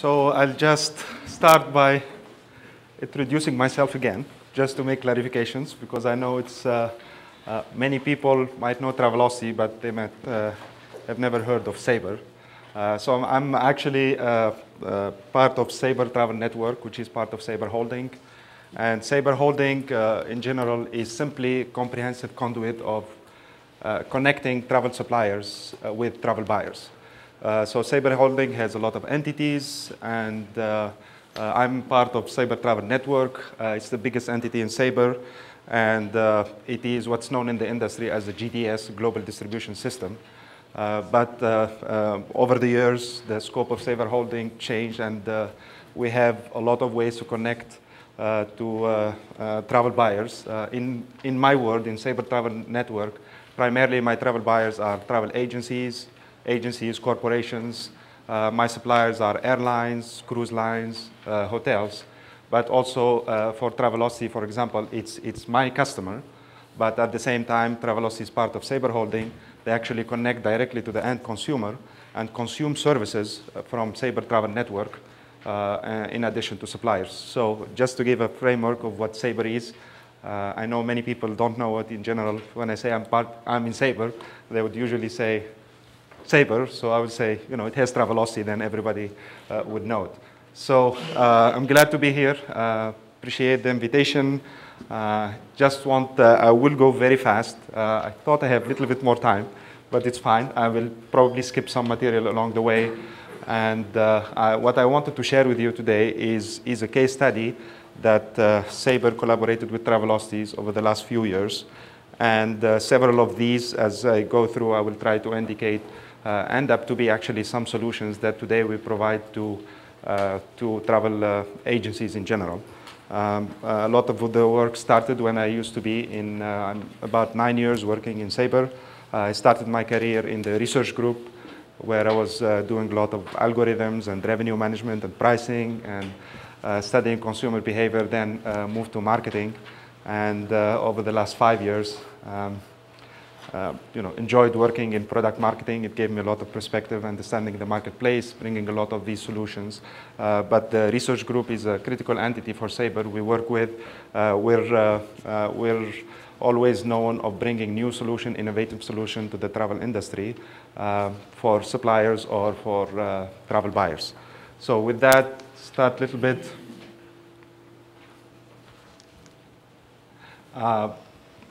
So I'll just start by introducing myself again, just to make clarifications, because I know it's uh, uh, many people might know Travelocity, but they might uh, have never heard of Sabre. Uh, so I'm, I'm actually uh, uh, part of Sabre Travel Network, which is part of Sabre Holding. And Sabre Holding, in general, is simply comprehensive conduit of connecting travel suppliers with travel buyers. Uh, so Sabre Holding has a lot of entities, and uh, uh, I'm part of Sabre Travel Network. it's the biggest entity in Sabre, and it is what's known in the industry as the GDS, Global Distribution System. Uh, but uh, uh, over the years, the scope of Sabre Holding changed, and we have a lot of ways to connect to travel buyers. in, in my world, in Sabre Travel Network, primarily my travel buyers are travel agencies, agencies, corporations. Uh, my suppliers are airlines, cruise lines, uh, hotels, but also uh, for Travelocity, for example, it's, it's my customer, but at the same time, Travelocity is part of Sabre Holding. They actually connect directly to the end consumer and consume services uh, from Sabre Travel Network uh, in addition to suppliers. So just to give a framework of what Sabre is, uh, I know many people don't know it in general. When I say I'm, part, I'm in Sabre, they would usually say, Sabre, so I would say, you know, it has Travelocity, then everybody uh, would know it. So uh, I'm glad to be here. Uh, appreciate the invitation. Uh, just want, I will go very fast. I thought I have a little bit more time, but it's fine. I will probably skip some material along the way. And I, what I wanted to share with you today is, is a case study that uh, Sabre collaborated with Travelocities over the last few years. And uh, several of these, as I go through, I will try to indicate end up to be actually some solutions that today we provide to, uh, to travel uh, agencies in general. Um, a lot of the work started when I used to be in about nine years working in Sabre. I started my career in the research group where I was uh, doing a lot of algorithms and revenue management and pricing and uh, studying consumer behavior, then uh, moved to marketing. And over the last five years, um, uh, you know, enjoyed working in product marketing. It gave me a lot of perspective, understanding the marketplace, bringing a lot of these solutions. Uh, but the research group is a critical entity for Sabre. We work with, uh, we're, uh, uh, we're always known of bringing new solution, innovative solution to the travel industry for suppliers or for travel buyers. So with that, start a little bit.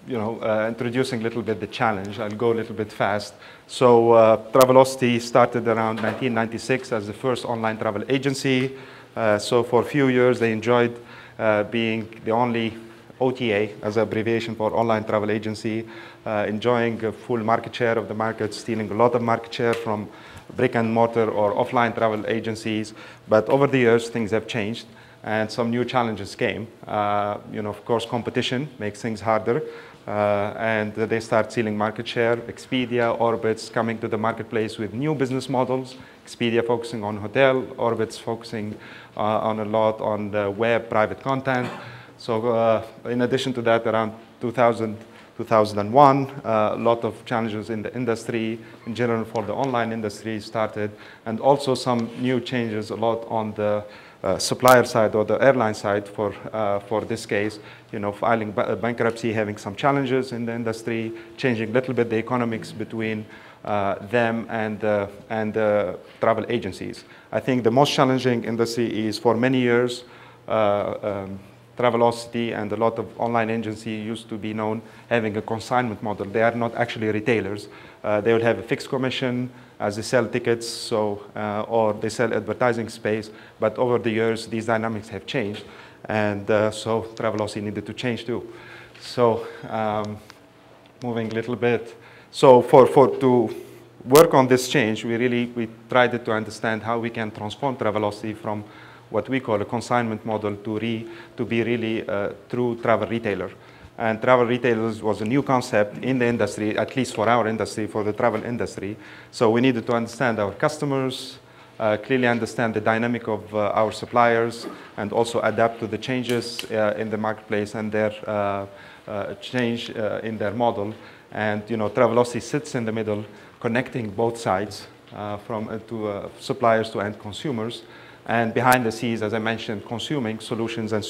You know, uh, introducing a little bit the challenge. I'll go a little bit fast. So uh, Travelocity started around 1996 as the first online travel agency. Uh, so for a few years, they enjoyed uh, being the only OTA, as an abbreviation for online travel agency, uh, enjoying a full market share of the market, stealing a lot of market share from brick and mortar or offline travel agencies. But over the years, things have changed and some new challenges came. Uh, you know, of course, competition makes things harder. Uh, and they start stealing market share. Expedia, Orbitz coming to the marketplace with new business models. Expedia focusing on hotel, Orbitz focusing uh, on a lot on the web private content. So uh, in addition to that, around 2000, 2001, uh, a lot of challenges in the industry, in general for the online industry started, and also some new changes a lot on the uh, supplier side or the airline side for, uh, for this case, you know, filing bankruptcy, having some challenges in the industry, changing a little bit the economics between uh, them and, and travel agencies. I think the most challenging industry is for many years, uh, um, Travelocity and a lot of online agencies used to be known having a consignment model. They are not actually retailers. Uh, they would have a fixed commission, as they sell tickets so, uh, or they sell advertising space. But over the years, these dynamics have changed. And uh, so Travelocity needed to change too. So um, moving a little bit. So for, for to work on this change, we really we tried to understand how we can transform Travelocity from what we call a consignment model to, re, to be really a true travel retailer. And travel retailers was a new concept in the industry, at least for our industry, for the travel industry. So we needed to understand our customers, uh, clearly understand the dynamic of uh, our suppliers, and also adapt to the changes uh, in the marketplace and their uh, uh, change uh, in their model. And you know, Travelocity sits in the middle, connecting both sides from to suppliers to end consumers. And behind the scenes, as I mentioned, consuming solutions and